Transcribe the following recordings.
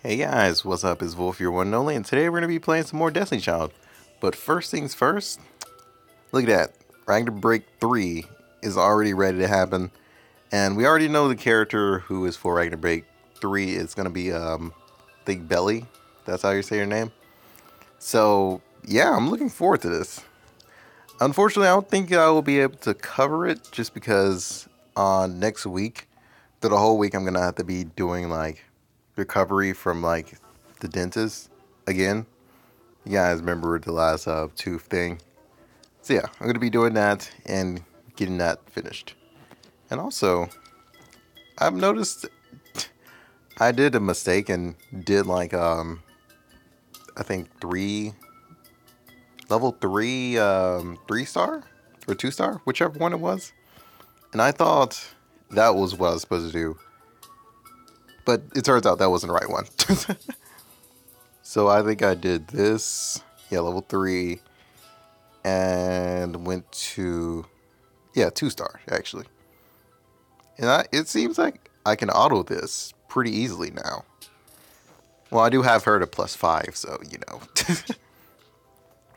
Hey guys, what's up? It's Wolf, your one and only, and today we're going to be playing some more Destiny Child. But first things first, look at that. Ragna Break 3 is already ready to happen. And we already know the character who is for Ragna Break 3 is going to be, um, I Belly. That's how you say your name. So, yeah, I'm looking forward to this. Unfortunately, I don't think I will be able to cover it just because on uh, next week, through the whole week, I'm going to have to be doing like recovery from like the dentist again. You guys remember the last uh, tooth thing. So yeah, I'm gonna be doing that and getting that finished. And also, I've noticed I did a mistake and did like um I think three level three um three star or two star, whichever one it was. And I thought that was what I was supposed to do but it turns out that wasn't the right one. so I think I did this, yeah, level three, and went to, yeah, two star actually. And I, it seems like I can auto this pretty easily now. Well, I do have her to plus five, so you know.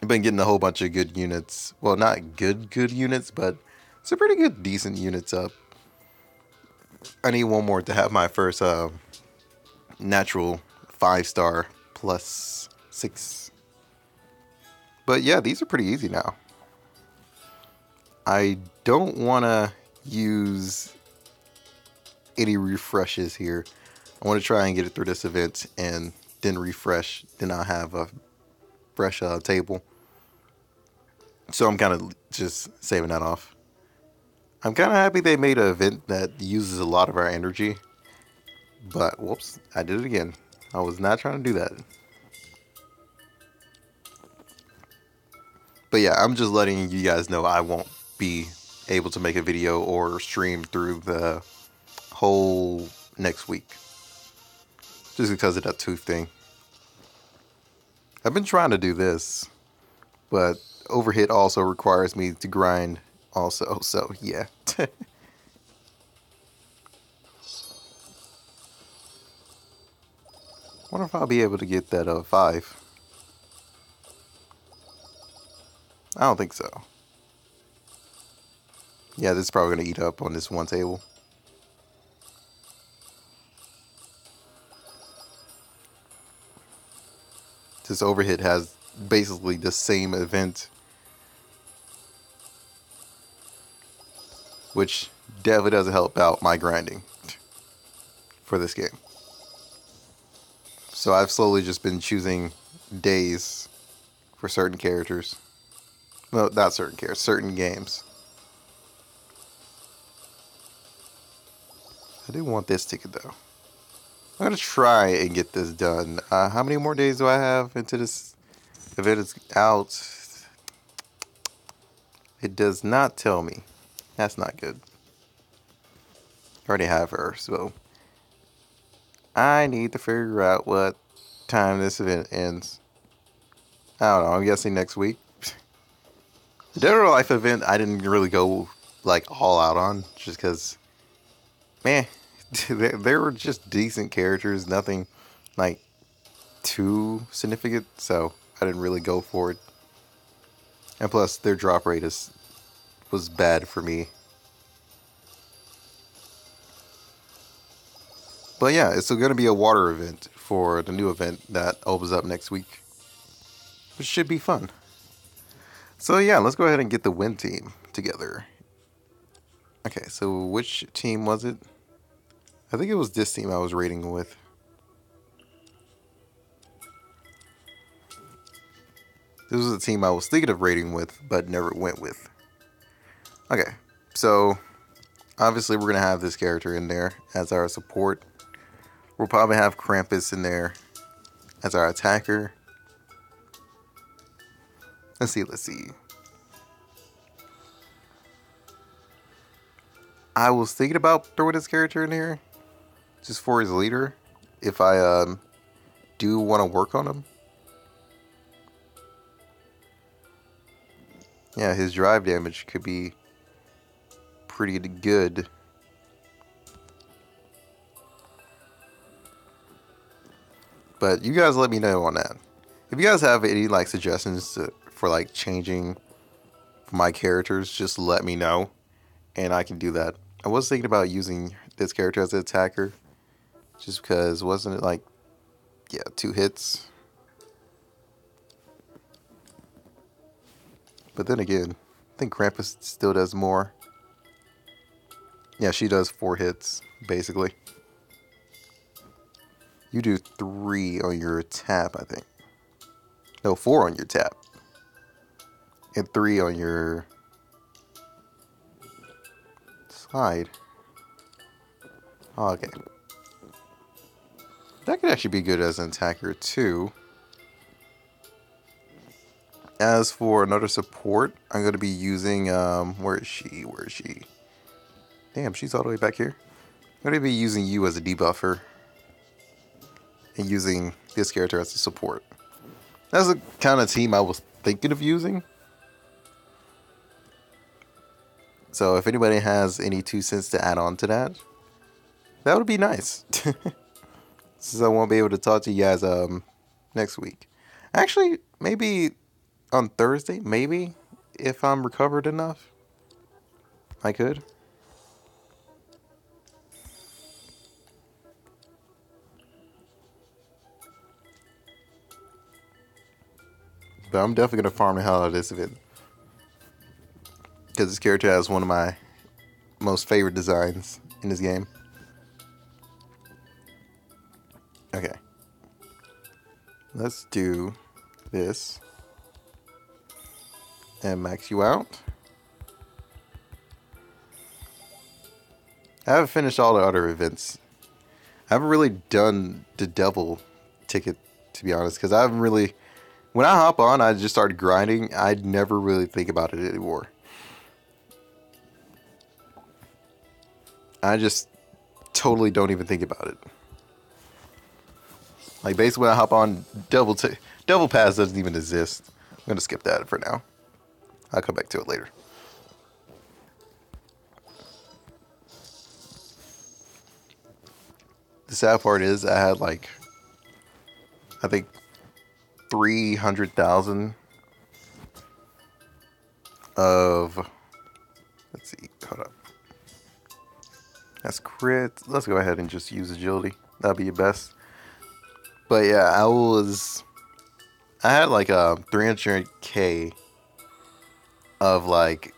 I've been getting a whole bunch of good units. Well, not good, good units, but some pretty good, decent units up. I need one more to have my first uh, natural five star plus six. But yeah, these are pretty easy now. I don't want to use any refreshes here. I want to try and get it through this event and then refresh. Then I'll have a fresh uh, table. So I'm kind of just saving that off. I'm kind of happy they made an event that uses a lot of our energy. But, whoops, I did it again. I was not trying to do that. But yeah, I'm just letting you guys know I won't be able to make a video or stream through the whole next week. Just because of that tooth thing. I've been trying to do this, but overhit also requires me to grind also, so yeah. wonder if I'll be able to get that uh, 5. I don't think so. Yeah, this is probably going to eat up on this one table. This overhit has basically the same event. Which definitely doesn't help out my grinding for this game. So I've slowly just been choosing days for certain characters. No, not certain characters, certain games. I do want this ticket though. I'm gonna try and get this done. Uh, how many more days do I have into this event is out? It does not tell me. That's not good. I already have her, so I need to figure out what time this event ends. I don't know. I'm guessing next week. the Dead or Life event, I didn't really go like all out on, just because, man, they, they were just decent characters. Nothing like too significant, so I didn't really go for it. And plus, their drop rate is was bad for me. But yeah, it's going to be a water event for the new event that opens up next week, which should be fun. So yeah, let's go ahead and get the win team together. Okay, so which team was it? I think it was this team I was rating with. This was a team I was thinking of rating with, but never went with. Okay, so obviously we're going to have this character in there as our support. We'll probably have Krampus in there as our attacker. Let's see, let's see. I was thinking about throwing this character in here just for his leader if I um, do want to work on him. Yeah, his drive damage could be pretty good. But you guys let me know on that. If you guys have any like suggestions to, for like changing my characters, just let me know, and I can do that. I was thinking about using this character as an attacker, just because wasn't it like, yeah, two hits. But then again, I think Krampus still does more. Yeah, she does four hits, basically. You do three on your tap, I think. No, four on your tap. And three on your side. Oh, okay. That could actually be good as an attacker too. As for another support, I'm going to be using, um, where is she? Where is she? Damn, she's all the way back here. I'm going to be using you as a debuffer. And using this character as a support. That's the kind of team I was thinking of using. So if anybody has any two cents to add on to that, that would be nice. Since I won't be able to talk to you guys um, next week. Actually, maybe on Thursday, maybe if I'm recovered enough, I could. But I'm definitely gonna farm the hell out of this event. Because this character has one of my most favorite designs in this game. Okay. Let's do this. And max you out. I haven't finished all the other events. I haven't really done the devil ticket, to be honest, because I haven't really when I hop on, I just start grinding. I never really think about it anymore. I just totally don't even think about it. Like basically, when I hop on, Devil t- Devil Pass doesn't even exist. I'm gonna skip that for now. I'll come back to it later. The sad part is I had like I think 300,000 of, let's see, hold up. That's crit. Let's go ahead and just use agility. That'll be your best. But yeah, I was, I had like um, a 300k of like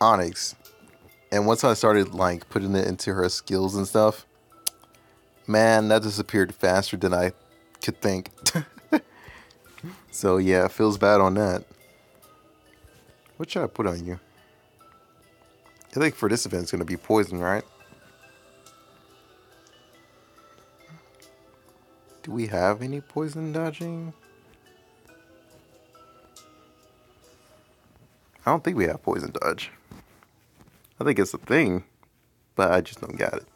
Onyx. And once I started like putting it into her skills and stuff, man, that disappeared faster than I could think. So yeah, feels bad on that. What should I put on you? I think for this event it's gonna be poison, right? Do we have any poison dodging? I don't think we have poison dodge. I think it's a thing, but I just don't got it.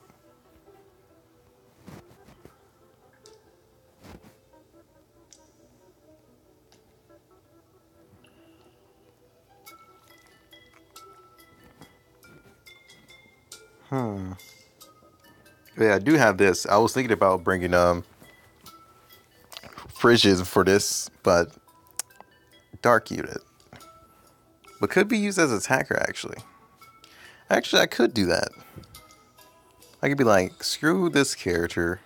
Hmm. Yeah, I do have this. I was thinking about bringing um Frisian for this, but dark unit. But could be used as a attacker actually. Actually, I could do that. I could be like, screw this character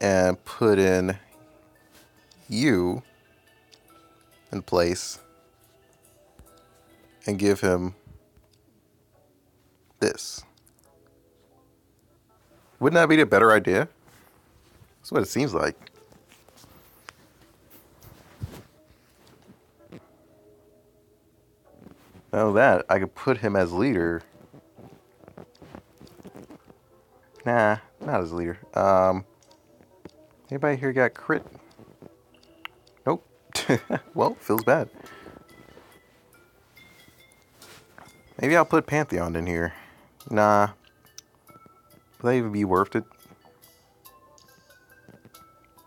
and put in you in place and give him this. Wouldn't that be a better idea? That's what it seems like. Now that, I could put him as leader. Nah, not as leader. Um, anybody here got crit? Nope. well, feels bad. Maybe I'll put Pantheon in here. Nah. Will that even be worth it?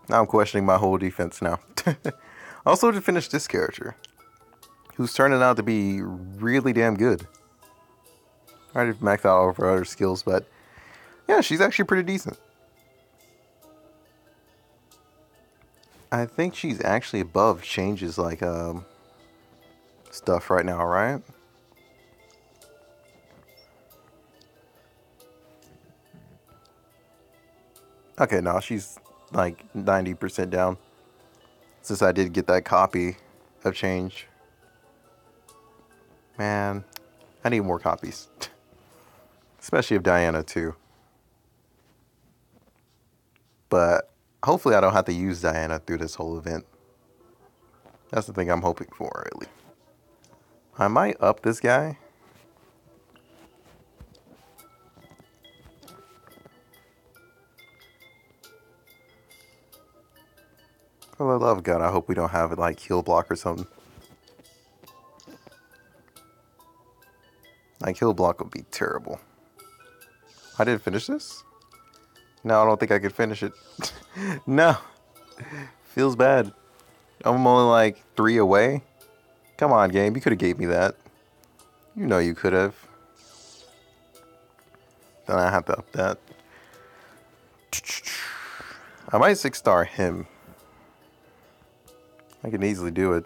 Now I'm questioning my whole defense now. also to finish this character. Who's turning out to be really damn good. I already maxed out all of her other skills, but yeah, she's actually pretty decent. I think she's actually above Chang'e's like um stuff right now, right? Okay, now she's like 90% down. Since I did get that copy of Chang'e. Man, I need more copies. Especially of Diana too. But hopefully I don't have to use Diana through this whole event. That's the thing I'm hoping for, at least. I might up this guy. The love of God, I hope we don't have it like heal block or something. Like heal block would be terrible. I didn't finish this? No, I don't think I could finish it. no. Feels bad. I'm only like three away. Come on, game. You could have gave me that. You know you could have. Then I have to up that. I might six star him. I can easily do it.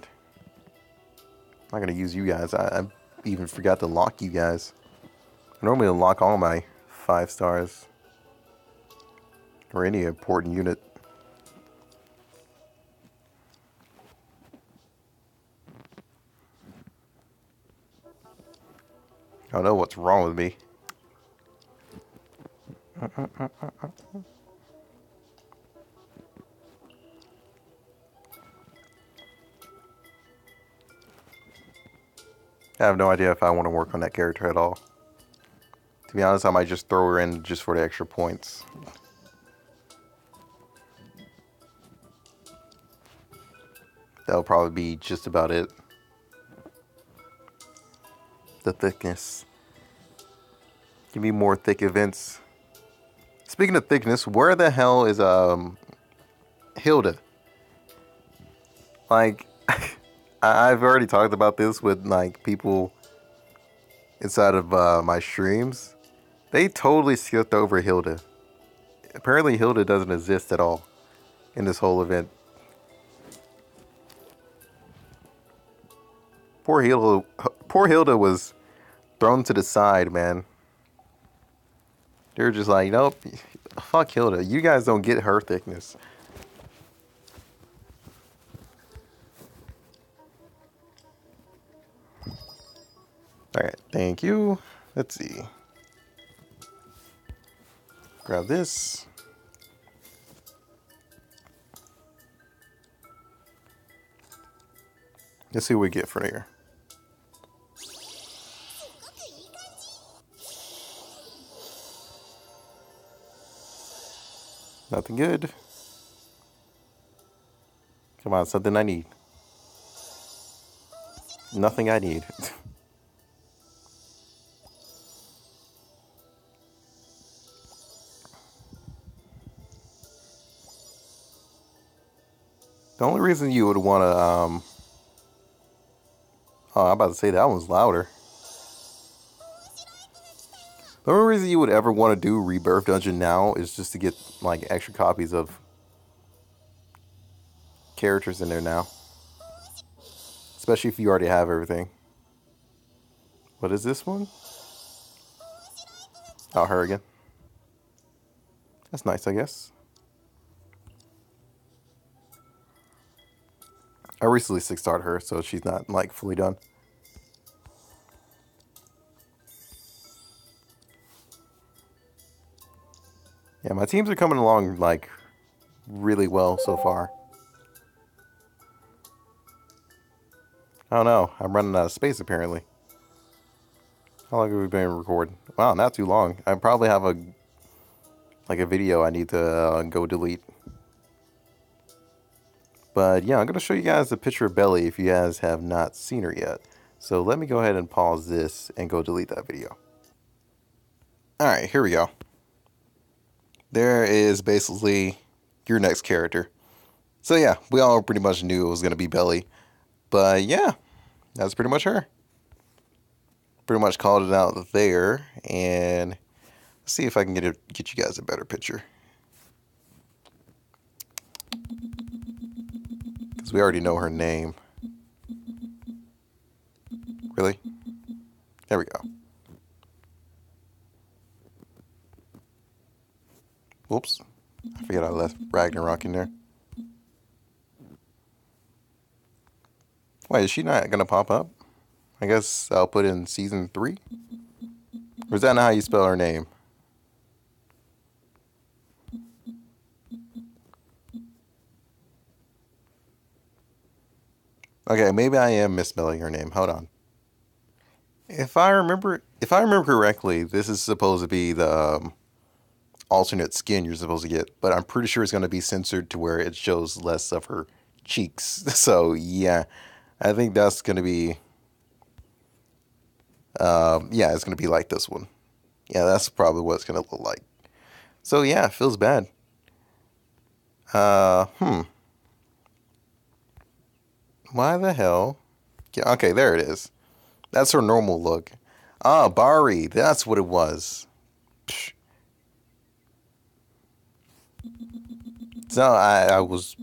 I'm not gonna use you guys. I, I even forgot to lock you guys. I normally unlock all my five stars. Or any important unit. I don't know what's wrong with me. I have no idea if I want to work on that character at all. To be honest, I might just throw her in just for the extra points. That'll probably be just about it. The thickness. Give me more thick events. Speaking of thickness, where the hell is um Hilda? Like I've already talked about this with like people inside of uh, my streams. They totally skipped over Hilda. Apparently, Hilda doesn't exist at all in this whole event. Poor Hilda, poor Hilda was thrown to the side, man. They're just like, nope, fuck Hilda. You guys don't get her thickness. All right, thank you. Let's see. Grab this. Let's see what we get from here. Nothing good. Come on, something I need. Nothing I need. The only reason you would want to, um, oh, I'm about to say that one's louder. The only reason you would ever want to do Rebirth Dungeon now is just to get, like, extra copies of characters in there now. Especially if you already have everything. What is this one? Oh, her again. That's nice, I guess. I recently six starred her, so she's not like fully done. Yeah, my teams are coming along like really well so far. I don't know. I'm running out of space apparently. How long have we been recording? Wow, not too long. I probably have a like a video I need to uh, go delete. But yeah, I'm going to show you guys the picture of Belly if you guys have not seen her yet. So let me go ahead and pause this and go delete that video. Alright, here we go. There is basically your next character. So yeah, we all pretty much knew it was going to be Belly. But yeah, that's pretty much her. Pretty much called it out there. And let's see if I can get, a, get you guys a better picture. Because we already know her name. Really? There we go. Whoops. I forget I left Ragnarok in there. Wait, is she not going to pop up? I guess I'll put in season three? Or is that not how you spell her name? Okay, maybe I am misspelling her name. Hold on. If I remember, if I remember correctly, this is supposed to be the um, alternate skin you're supposed to get, but I'm pretty sure it's going to be censored to where it shows less of her cheeks. So yeah, I think that's going to be, um, yeah, it's going to be like this one. Yeah, that's probably what it's going to look like. So yeah, feels bad. Uh, hmm. Why the hell? Okay, there it is. That's her normal look. Ah, Bari, that's what it was. So I, I was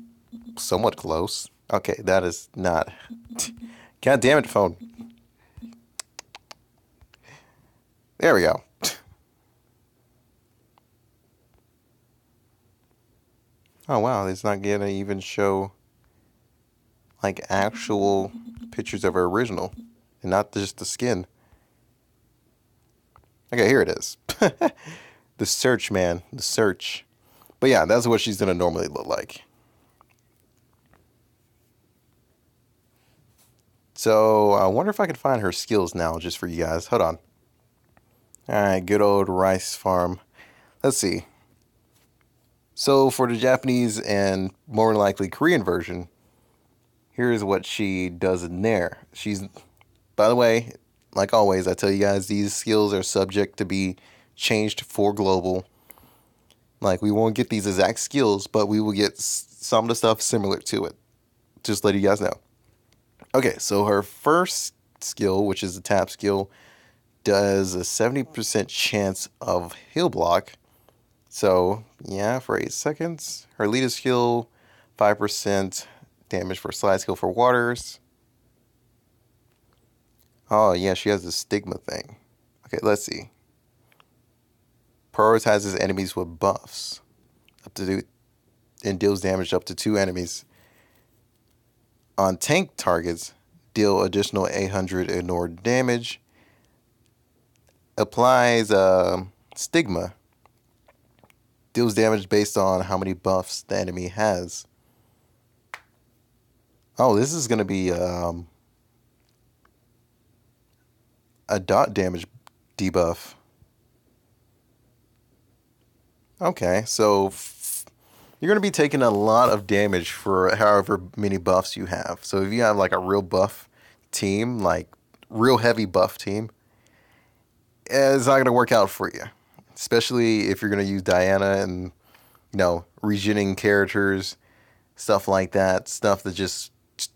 somewhat close. Okay, that is not. God damn it, phone. There we go. Oh wow, it's not gonna even show like actual pictures of her original and not just the skin. Okay, here it is. the search, man. The search. But yeah, that's what she's going to normally look like. So I wonder if I could find her skills now just for you guys. Hold on. All right, good old rice farm. Let's see. So for the Japanese and more likely Korean version, here's what she does in there. She's, by the way, like always, I tell you guys, these skills are subject to be changed for global. Like, we won't get these exact skills, but we will get some of the stuff similar to it. Just let you guys know. Okay, so her first skill, which is the tap skill, does a 70% chance of heal block. So, yeah, for 8 seconds. Her leader skill, 5% damage for slide skill for waters. Oh, yeah, she has the stigma thing. Okay, let's see. Prioritizes enemies with buffs. Up to do, and deals damage up to two enemies. On tank targets, deal additional 800 ignored damage. Applies uh, stigma. Deals damage based on how many buffs the enemy has. Oh, this is going to be um, a dot damage debuff. Okay, so f- you're going to be taking a lot of damage for however many buffs you have. So if you have like a real buff team, like real heavy buff team, it's not going to work out for you. Especially if you're going to use Diana and, you know, regening characters, stuff like that, stuff that just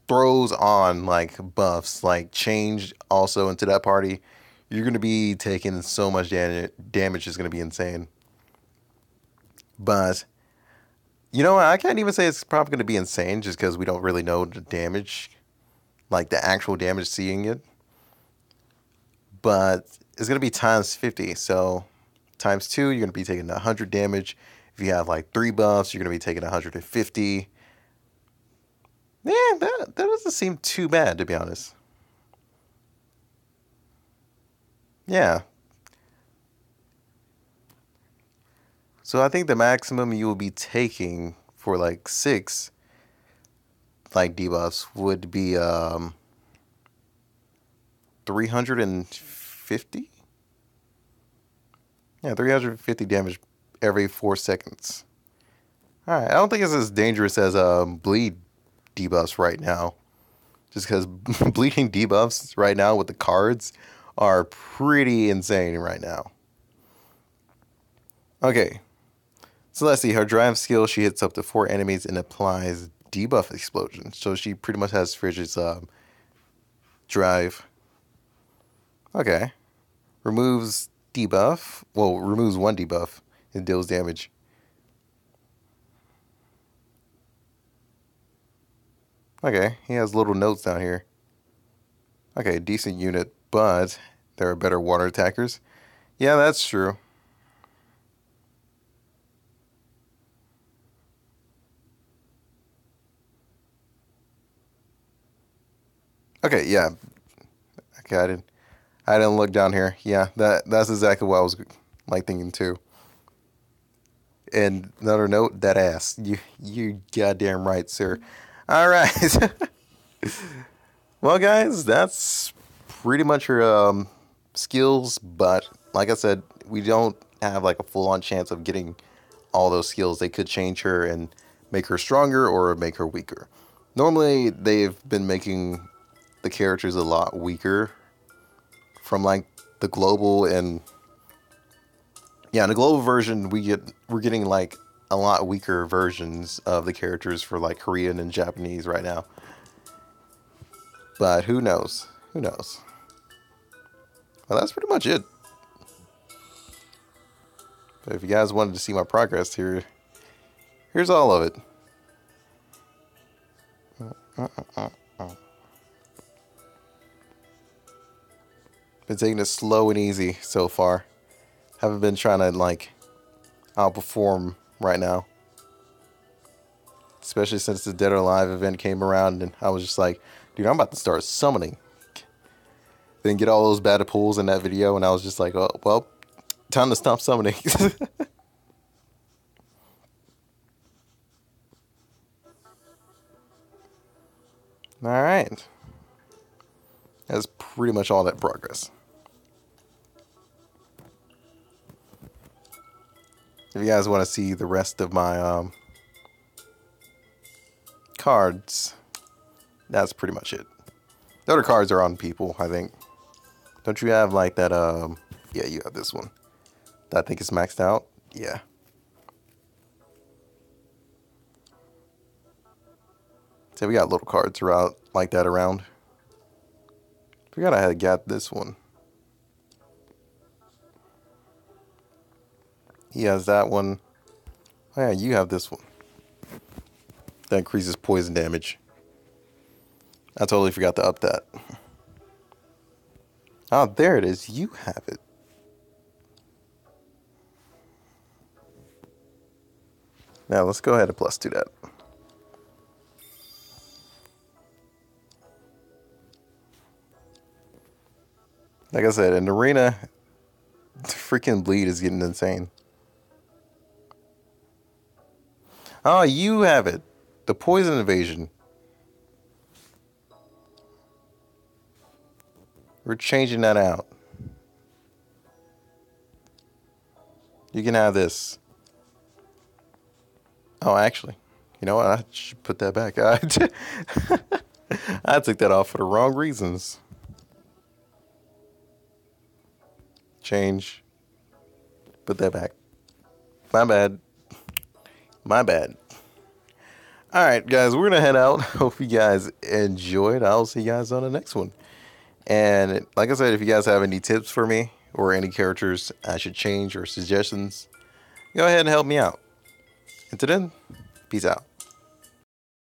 throws on like buffs, like Chang'e also into that party, you're going to be taking so much damage. Damage is going to be insane. But you know, I can't even say it's probably going to be insane just because we don't really know the damage, like the actual damage seeing it. But it's going to be times 50. So times two, you're going to be taking 100 damage. If you have like three buffs, you're going to be taking 150. Yeah, that, that doesn't seem too bad, to be honest. Yeah. So I think the maximum you will be taking for like six like debuffs would be um 350 yeah 350 damage every four seconds all right i don't think it's as dangerous as um bleed debuffs right now. Just because bleeding debuffs right now with the cards are pretty insane right now. Okay. So let's see. Her drive skill, she hits up to four enemies and applies debuff explosion. So she pretty much has Frigid's um, drive. Okay. Removes debuff. Well, removes one debuff and deals damage. Okay, he has little notes down here. Okay, decent unit, but there are better water attackers. Yeah, that's true. Okay, yeah. Okay, I didn't I didn't look down here. Yeah, that that's exactly what I was like thinking too. And another note, that ass. You you goddamn right, sir. All right. well, guys, that's pretty much her um, skills. But like I said, we don't have like a full-on chance of getting all those skills. They could change her and make her stronger or make her weaker. Normally, they've been making the characters a lot weaker from like the global and yeah, in the global version we get we're getting like a lot weaker versions of the characters for like Korean and Japanese right now. But who knows? Who knows? Well, that's pretty much it. But if you guys wanted to see my progress here, here's all of it. Been taking it slow and easy so far. Haven't been trying to like outperform right now. Especially since the Dead or Alive event came around and I was just like, dude, I'm about to start summoning. Then get all those bad pulls in that video and I was just like, oh, well, time to stop summoning. all right. That's pretty much all that progress. If you guys want to see the rest of my um, cards, that's pretty much it. The other cards are on people, I think. Don't you have like that? Um, yeah, you have this one. That I think is maxed out. Yeah. So we got little cards throughout like that around. Forgot I had got this one. He has that one. Oh yeah, you have this one. That increases poison damage. I totally forgot to up that. Oh, there it is. You have it. Now let's go ahead and plus do that. Like I said, in arena, freaking bleed is getting insane. Oh, you have it. The poison invasion. We're changing that out. You can have this. Oh, actually, you know what? I should put that back. I, I took that off for the wrong reasons. Change. Put that back. My bad. My bad. All right, guys, we're gonna head out. Hope you guys enjoyed. I'll see you guys on the next one. And like I said, if you guys have any tips for me or any characters I should change or suggestions, go ahead and help me out. Until then, peace out.